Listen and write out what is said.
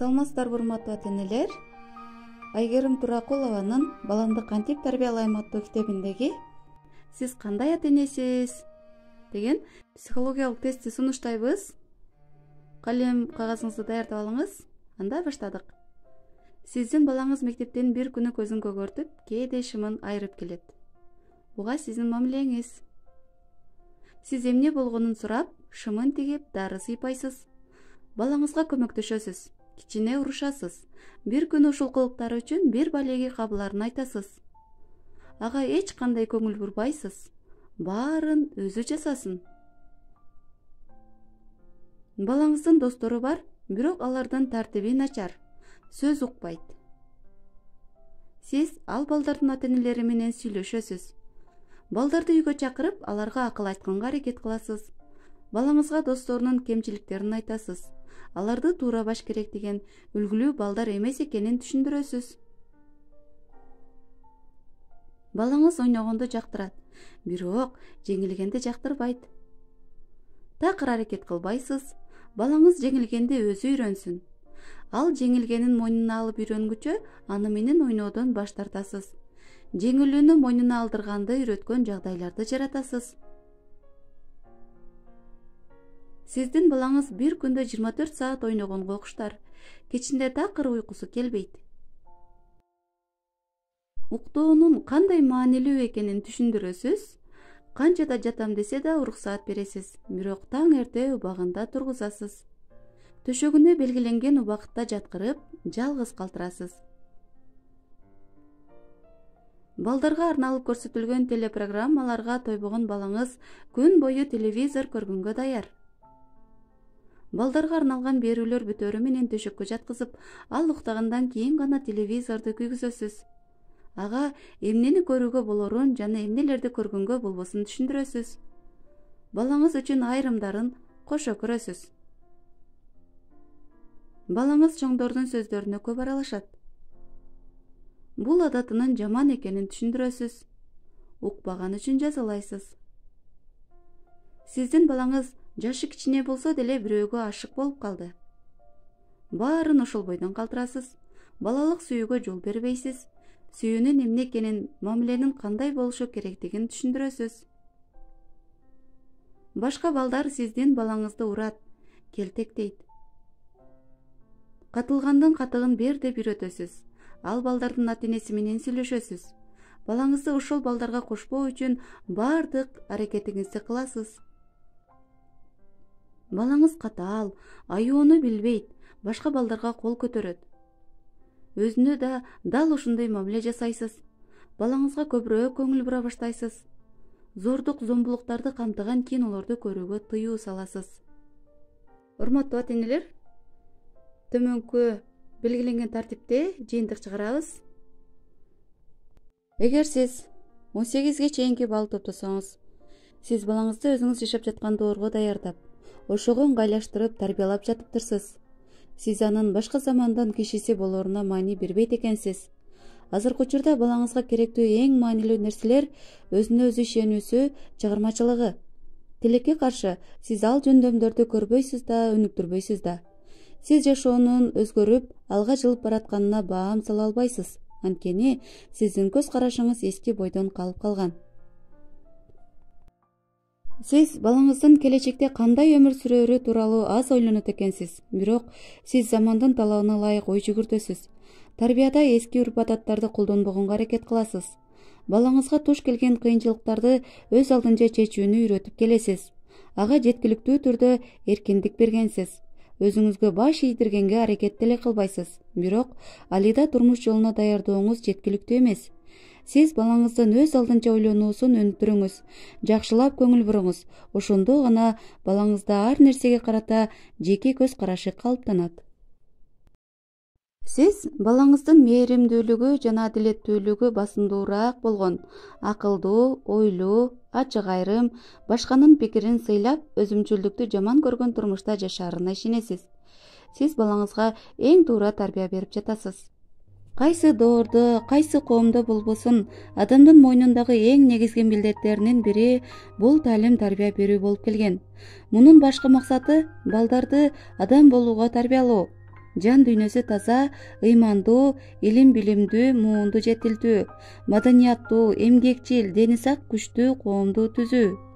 саламатсыздарбы урматтуу ата энелер айгерим туракулованын баламды кантип тарбиялайм аттуу китебиндеги сиз кандай ата энесиз деген психологиялык тестти сунуштайбыз. Калем кагазыңызды даярдап алыңыз анда баштадык. Сиздин балаңыз мектептен бир күнү көзүн көгөртүп кээде шымын айрып келет. Буга сиздин мамилеңиз. Сиз эмне болгонун сурап шымын тигип дары сыйпайсыз. Балаңызга көмөктөшөсүз кичине урушасыз. Бир күнү ушул кылыктары үчүн бир балеги кабыларын айтасыз. Ага эч кандай көңүл бурбайсыз. Баарын өзү жасасын. Балаңыздын достору бар бирок алардын тартиби начар. Сөз укпайт. Сиз ал балдардын ата энелери менен сүйлөшөсүз. Балдарды үйгө чакырып аларга акыл айтканга аракет кыласыз балаңызга досторунун кемчиликтерин айтасыз. Аларды туурабаш керек деген үлгүлүү балдар эмес экенин түшүндүрөсүз. Балаңыз ойногонду жактырат. Бирок жеңилгенди жактырбайт. Такыр аракет кылбайсыз. Балаңыз жеңилгенди өзү үйрөнсүн. Ал жеңилгенин мойнуна алып үйрөнгүчө аны менен ойноодон баш тартасыз. Жеңилүүнү мойнуна алдырганды үйрөткөн жагдайларды жаратасыз сиздин балаңыз бир күндө жыйырма төрт саат ойногонго окуштар кечинде такыр уйкусу келбейт. Уктоонун кандай маанилүү экенин түшүндүрөсүз? Канча да жатам десе да уруксаат бересиз. Бирок таң эрте убагында тургузасыз. Төшөгүнө белгиленген убакытта жаткырып жалгыз калтырасыз. Балдарга арналып көрсөтүлгөн телепрограммаларга тойбогон балаңыз күн бою телевизор көргөнгө даяр балдарга арналган берүүлөр бүтөөрү менен төшөккө жаткызып ал уктагандан кийин гана телевизорду күйгүзөсүз. Ага эмнени көрүүгө болорун жана эмнелерди көргөнгө болбосун түшүндүрөсүз. Балаңыз үчүн айрымдарын кошо көрөсүз. Балаңыз чоңдордун сөздөрүнө көп аралашат. Бул адатынын жаман экенин түшүндүрөсүз. Укпаганы үчүн жазалайсыз. Сиздин балаңыз жашы кичине болсо деле бирөөгө ашык болуп калды. Баарын ошол бойдон калтырасыз. Балалык сүйүүгө жол бербейсиз. Сүйүүнүн эмне экенин мамиленин кандай болушу керектигин түшүндүрөсүз. Башка балдар сиздин балаңызды урат келтектейт катылгандын катыгын бер деп үйрөтөсүз. Ал балдардын ата энеси менен сүйлөшөсүз. Балаңызды ошол балдарга кошпоо үчүн баардык аракетиңизди кыласыз балаңыз катаал аюуну билбейт башка балдарга кол көтөрөт. Өзүнө да дал ушундай мамиле жасайсыз балаңызга көбүрөөк көңүл бура баштайсыз. Зордук зомбулуктарды камтыган кинолорду көрүүгө тыюу саласыз. Урматтуу ата энелер төмөнкү белгиленген тартипте жыйынтык чыгарабыз. Эгер сиз он сегизге чейинки балл топтосоңуз сиз балаңызды өзүңүз жашап жаткан доорго даярдап ошого ыңгайлаштырып тарбиялап жатыптырсыз. Сиз анын башка замандын кишиси болоруна маани бербейт экенсиз. Азыркы учурда балаңызга керектүү эң маанилүү нерселер өзүнө өзү ишенүүсү чыгармачылыгы. Тилекке каршы сиз ал жөндөмдөрдү көрбөйсүз да өнүктүрбөйсүз да. Сиз жашоонун өзгөрүп алга жылып баратканына баам сала албайсыз. Анткени сиздин көз карашыңыз эски бойдон калып калган сиз балаңыздын келечекте кандай өмүр сүрөөрү тууралуу аз ойлонот экенсиз? Бирок сиз замандын талабына ылайык ой жүгүртөсүз. Тарбияда эски урп адаттарды колдонбогонго аракет кыласыз. Балаңызга туш келген кыйынчылыктарды өз алдынча чечүүнү үйрөтүп келесиз. Ага жеткиликтүү түрдө эркиндик бергенсиз. Өзүңүзгө баш ийдиргенге аракет деле кылбайсыз. Бирок алида турмуш жолуна даярдооңуз жеткиликтүү эмес сиз балаңыздын өз алдынча ойлонуусун өнүктүрүңүз жакшылап көңүл буруңуз. Ошондо гана балаңызда ар нерсеге карата жеке көз карашы калыптанат. Сиз балаңыздын мээримдүүлүгү жана адилеттүүлүгү басымдуураак болгон. Акылдуу ойлуу ачык айрым башканын пикирин сыйлап өзүмчүлдүктү жаман көргөн турмушта жашаарына ишенесиз. Сиз балаңызга эң туура тарбия берип жатасыз кайсы доордо кайсы коомдо болбосун адамдын мойнундагы эң негизги милдеттеринин бири бул таалим тарбия берүү болуп келген. Мунун башкы максаты балдарды адам болууга тарбиялоо. Жан дүйнөсү таза ыймандуу илим билимдүү муунду жетилдүү маданияттуу эмгекчил дени сак күчтүү коомду түзүү